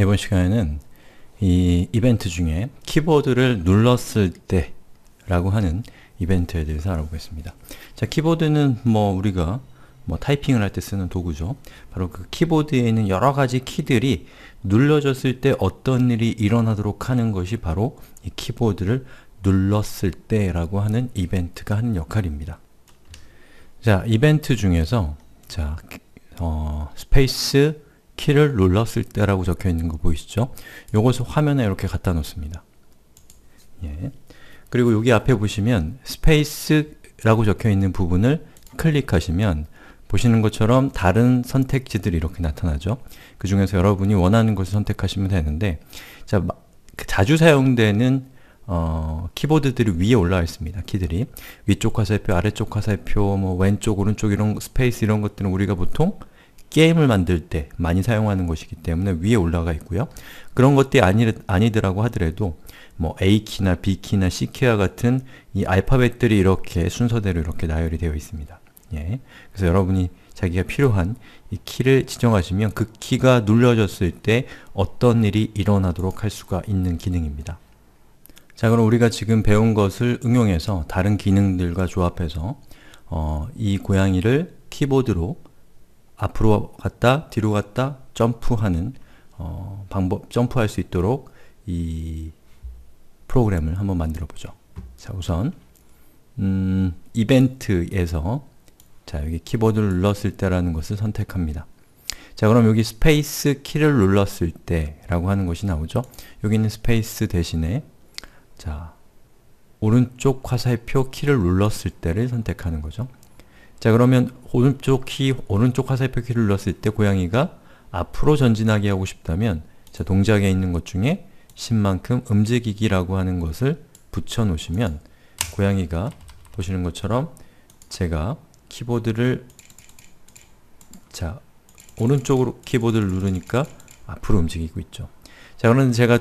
이번 시간에는 이 이벤트 중에 키보드를 눌렀을 때 라고 하는 이벤트에 대해서 알아보겠습니다. 자, 키보드는 뭐 우리가 뭐 타이핑을 할 때 쓰는 도구죠. 바로 그 키보드에 있는 여러 가지 키들이 눌러졌을 때 어떤 일이 일어나도록 하는 것이 바로 이 키보드를 눌렀을 때라고 하는 이벤트가 하는 역할입니다. 자, 이벤트 중에서 자, 어, 스페이스 키를 눌렀을 때라고 적혀 있는 거 보이시죠? 요것을 화면에 이렇게 갖다 놓습니다. 예. 그리고 여기 앞에 보시면 스페이스라고 적혀 있는 부분을 클릭하시면 보시는 것처럼 다른 선택지들이 이렇게 나타나죠. 그 중에서 여러분이 원하는 것을 선택하시면 되는데 자, 그 자주 사용되는 어, 키보드들이 위에 올라와 있습니다. 키들이 위쪽 화살표, 아래쪽 화살표, 뭐 왼쪽, 오른쪽 이런 스페이스 이런 것들은 우리가 보통 게임을 만들 때 많이 사용하는 것이기 때문에 위에 올라가 있고요. 그런 것들이 아니, 아니더라고 하더라도 뭐 A키나 B키나 C키와 같은 이 알파벳들이 이렇게 순서대로 이렇게 나열이 되어 있습니다. 예. 그래서 여러분이 자기가 필요한 이 키를 지정하시면 그 키가 눌러졌을 때 어떤 일이 일어나도록 할 수가 있는 기능입니다. 자 그럼 우리가 지금 배운 것을 응용해서 다른 기능들과 조합해서 어, 이 고양이를 키보드로 앞으로 갔다 뒤로 갔다 점프하는 어, 방법, 점프할 수 있도록 이 프로그램을 한번 만들어 보죠. 자 우선 음, 이벤트에서 자 여기 키보드를 눌렀을 때라는 것을 선택합니다. 자 그럼 여기 스페이스 키를 눌렀을 때 라고 하는 것이 나오죠. 여기는 스페이스 대신에 자 오른쪽 화살표 키를 눌렀을 때를 선택하는 거죠. 자 그러면 오른쪽 키, 오른쪽 화살표 키를 눌렀을 때 고양이가 앞으로 전진하게 하고 싶다면 자 동작에 있는 것 중에 10만큼 움직이기라고 하는 것을 붙여 놓으시면 고양이가 보시는 것처럼 제가 키보드를 자 오른쪽으로 키보드를 누르니까 앞으로 움직이고 있죠. 자 그런데 제가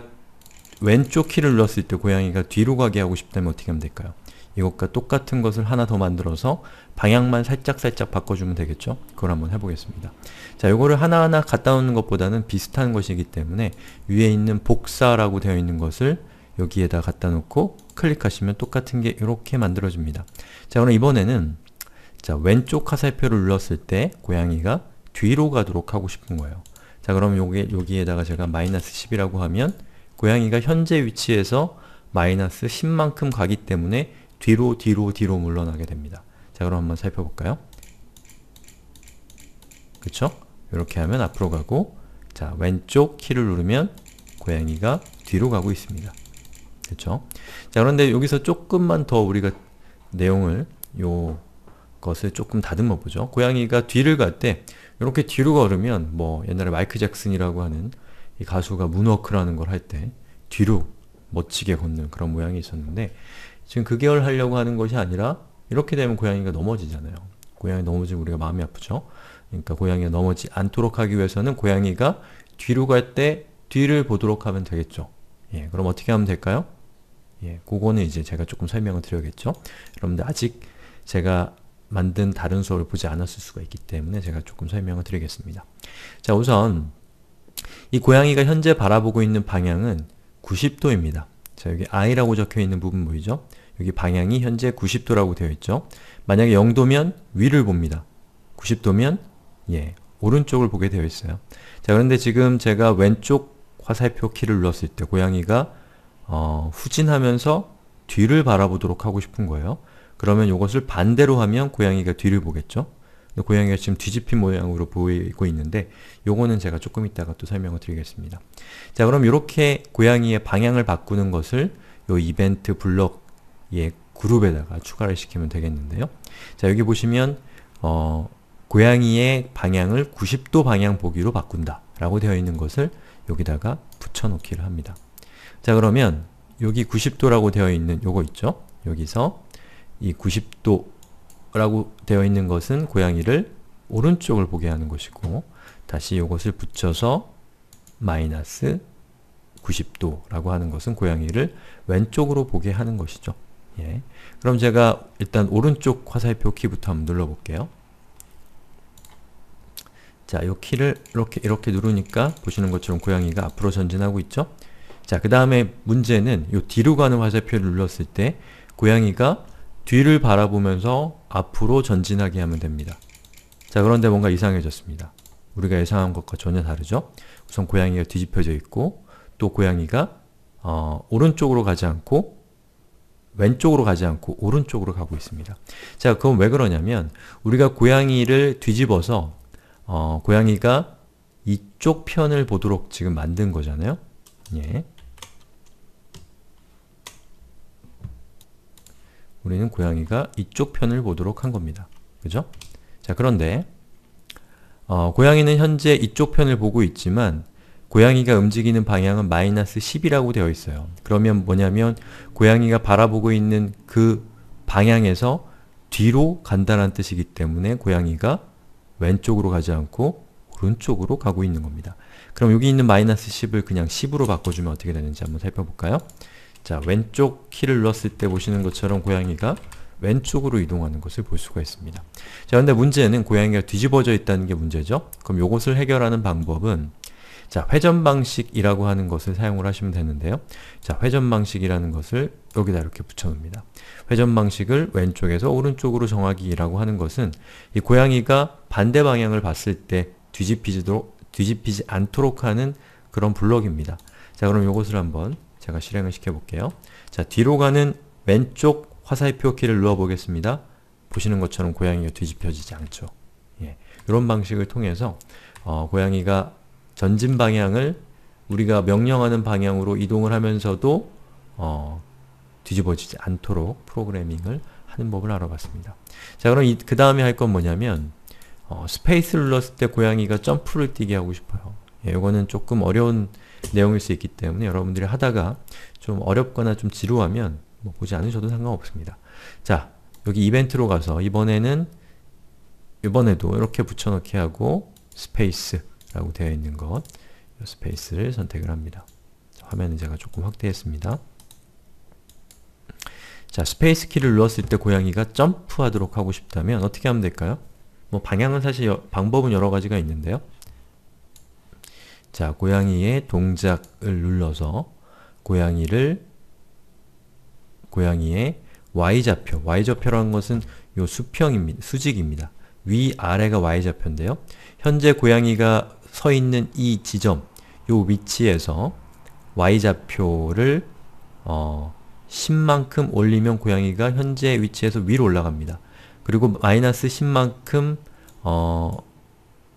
왼쪽 키를 눌렀을 때 고양이가 뒤로 가게 하고 싶다면 어떻게 하면 될까요? 이것과 똑같은 것을 하나 더 만들어서 방향만 살짝살짝 바꿔주면 되겠죠? 그걸 한번 해보겠습니다. 자, 이거를 하나하나 갖다 놓는 것보다는 비슷한 것이기 때문에 위에 있는 복사라고 되어 있는 것을 여기에다 갖다 놓고 클릭하시면 똑같은 게 이렇게 만들어집니다. 자, 그럼 이번에는 자, 왼쪽 화살표를 눌렀을 때 고양이가 뒤로 가도록 하고 싶은 거예요. 자, 그럼 여기, 여기에다가 제가 마이너스 10이라고 하면 고양이가 현재 위치에서 마이너스 10만큼 가기 때문에 뒤로 뒤로 뒤로 물러나게 됩니다. 자 그럼 한번 살펴볼까요? 그쵸? 이렇게 하면 앞으로 가고 자 왼쪽 키를 누르면 고양이가 뒤로 가고 있습니다. 그쵸? 자 그런데 여기서 조금만 더 우리가 내용을 요 것을 조금 다듬어 보죠. 고양이가 뒤를 갈 때 이렇게 뒤로 걸으면 뭐 옛날에 마이크 잭슨이라고 하는 이 가수가 문워크라는 걸 할 때 뒤로 멋지게 걷는 그런 모양이 있었는데 지금 그 계열 하려고 하는 것이 아니라 이렇게 되면 고양이가 넘어지잖아요. 고양이 넘어지면 우리가 마음이 아프죠. 그러니까 고양이가 넘어지 않도록 하기 위해서는 고양이가 뒤로 갈 때 뒤를 보도록 하면 되겠죠. 예, 그럼 어떻게 하면 될까요? 예, 그거는 이제 제가 조금 설명을 드려야겠죠. 여러분들 아직 제가 만든 다른 수업을 보지 않았을 수가 있기 때문에 제가 조금 설명을 드리겠습니다. 자, 우선 이 고양이가 현재 바라보고 있는 방향은 90도입니다. 자, 여기 i라고 적혀 있는 부분 보이죠? 여기 방향이 현재 90도라고 되어 있죠. 만약에 0도면 위를 봅니다. 90도면 예, 오른쪽을 보게 되어 있어요. 자, 그런데 지금 제가 왼쪽 화살표 키를 눌렀을 때 고양이가 어, 후진하면서 뒤를 바라보도록 하고 싶은 거예요. 그러면 이것을 반대로 하면 고양이가 뒤를 보겠죠? 고양이가 지금 뒤집힌 모양으로 보이고 있는데 요거는 제가 조금 이따가 또 설명을 드리겠습니다. 자 그럼 이렇게 고양이의 방향을 바꾸는 것을 요 이벤트 블럭 의 그룹에다가 추가를 시키면 되겠는데요. 자 여기 보시면 어, 고양이의 방향을 90도 방향 보기로 바꾼다 라고 되어 있는 것을 여기다가 붙여놓기를 합니다. 자 그러면 여기 90도라고 되어 있는 요거 있죠? 여기서 이 90도 라고 되어 있는 것은 고양이를 오른쪽을 보게 하는 것이고 다시 이것을 붙여서 마이너스 90도 라고 하는 것은 고양이를 왼쪽으로 보게 하는 것이죠. 예. 그럼 제가 일단 오른쪽 화살표 키부터 한번 눌러볼게요. 자, 이 키를 이렇게 이렇게 누르니까 보시는 것처럼 고양이가 앞으로 전진하고 있죠? 자, 그 다음에 문제는 이 뒤로 가는 화살표를 눌렀을 때 고양이가 뒤를 바라보면서 앞으로 전진하게 하면 됩니다. 자, 그런데 뭔가 이상해졌습니다. 우리가 예상한 것과 전혀 다르죠? 우선 고양이가 뒤집혀져 있고 또 고양이가 어, 오른쪽으로 가지 않고 왼쪽으로 가지 않고 오른쪽으로 가고 있습니다. 자, 그건 왜 그러냐면 우리가 고양이를 뒤집어서 어, 고양이가 이쪽 편을 보도록 지금 만든 거잖아요. 예. 우리는 고양이가 이쪽 편을 보도록 한 겁니다. 그죠? 자, 그런데 어, 고양이는 현재 이쪽 편을 보고 있지만 고양이가 움직이는 방향은 마이너스 10이라고 되어 있어요. 그러면 뭐냐면 고양이가 바라보고 있는 그 방향에서 뒤로 간다는 뜻이기 때문에 고양이가 왼쪽으로 가지 않고 오른쪽으로 가고 있는 겁니다. 그럼 여기 있는 마이너스 10을 그냥 10으로 바꿔주면 어떻게 되는지 한번 살펴볼까요? 자, 왼쪽 키를 눌렀을 때 보시는 것처럼 고양이가 왼쪽으로 이동하는 것을 볼 수가 있습니다. 자, 근데 문제는 고양이가 뒤집어져 있다는 게 문제죠? 그럼 이것을 해결하는 방법은 자, 회전 방식이라고 하는 것을 사용을 하시면 되는데요. 자, 회전 방식이라는 것을 여기다 이렇게 붙여놓습니다. 회전 방식을 왼쪽에서 오른쪽으로 정하기라고 하는 것은 이 고양이가 반대 방향을 봤을 때 뒤집히지도, 뒤집히지 않도록 하는 그런 블럭입니다. 자, 그럼 이것을 한번 제가 실행을 시켜볼게요. 자, 뒤로 가는 왼쪽 화살표 키를 눌러 보겠습니다. 보시는 것처럼 고양이가 뒤집혀지지 않죠. 예, 이런 방식을 통해서 어, 고양이가 전진 방향을 우리가 명령하는 방향으로 이동을 하면서도 어, 뒤집어지지 않도록 프로그래밍을 하는 법을 알아봤습니다. 자 그럼 그 다음에 할 건 뭐냐면 어, 스페이스를 눌렀을 때 고양이가 점프를 뛰게 하고 싶어요. 예, 이거는 조금 어려운 내용일 수 있기 때문에 여러분들이 하다가 좀 어렵거나 좀 지루하면 뭐 보지 않으셔도 상관없습니다. 자 여기 이벤트로 가서 이번에는 이번에도 이렇게 붙여넣기 하고 스페이스 라고 되어 있는 것 스페이스를 선택을 합니다. 화면을 제가 조금 확대했습니다. 자, 스페이스 키를 눌렀을 때 고양이가 점프하도록 하고 싶다면 어떻게 하면 될까요? 뭐 방향은 사실 여, 방법은 여러 가지가 있는데요. 자, 고양이의 동작을 눌러서 고양이를 고양이의 y좌표, y좌표라는 것은 요 수평입니다. 수직입니다. 위, 아래가 y좌표인데요. 현재 고양이가 서 있는 이 지점, 요 위치에서 y좌표를 어, 10만큼 올리면 고양이가 현재 위치에서 위로 올라갑니다. 그리고 마이너스 10만큼 어,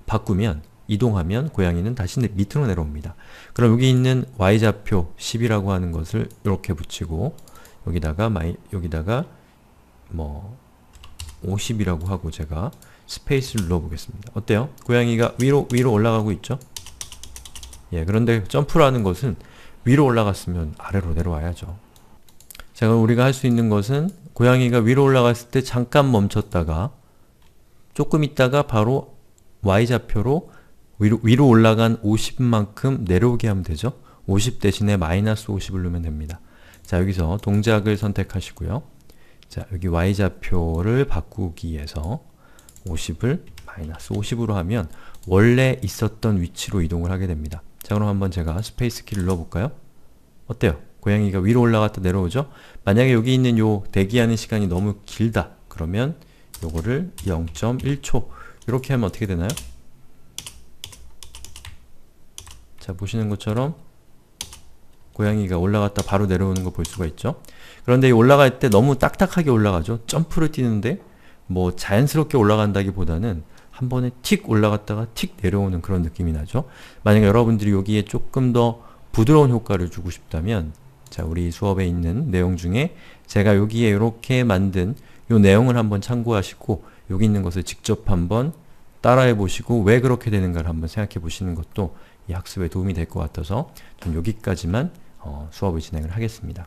바꾸면 이동하면 고양이는 다시 밑으로 내려옵니다. 그럼 여기 있는 y좌표 10이라고 하는 것을 이렇게 붙이고 여기다가 마이, 여기다가 뭐 50이라고 하고 제가 스페이스를 눌러보겠습니다. 어때요? 고양이가 위로 위로 올라가고 있죠? 예, 그런데 점프라는 것은 위로 올라갔으면 아래로 내려와야죠. 자, 그럼 우리가 할 수 있는 것은 고양이가 위로 올라갔을 때 잠깐 멈췄다가 조금 있다가 바로 y좌표로 위로, 위로 올라간 50만큼 내려오게 하면 되죠. 50 대신에 마이너스 50을 누르면 됩니다. 자, 여기서 동작을 선택하시고요. 자, 여기 y좌표를 바꾸기 위해서 50을 마이너스 50으로 하면 원래 있었던 위치로 이동을 하게 됩니다. 자 그럼 한번 제가 스페이스 키를 눌러볼까요? 어때요? 고양이가 위로 올라갔다 내려오죠? 만약에 여기 있는 요 대기하는 시간이 너무 길다 그러면 요거를 0.1초 이렇게 하면 어떻게 되나요? 자 보시는 것처럼 고양이가 올라갔다 바로 내려오는 거 볼 수가 있죠? 그런데 올라갈 때 너무 딱딱하게 올라가죠? 점프를 뛰는데 뭐 자연스럽게 올라간다기보다는 한 번에 틱 올라갔다가 틱 내려오는 그런 느낌이 나죠. 만약에 여러분들이 여기에 조금 더 부드러운 효과를 주고 싶다면 자 우리 수업에 있는 내용 중에 제가 여기에 이렇게 만든 이 내용을 한번 참고하시고 여기 있는 것을 직접 한번 따라해 보시고 왜 그렇게 되는가를 한번 생각해 보시는 것도 이 학습에 도움이 될 것 같아서 좀 여기까지만 어, 수업을 진행을 하겠습니다.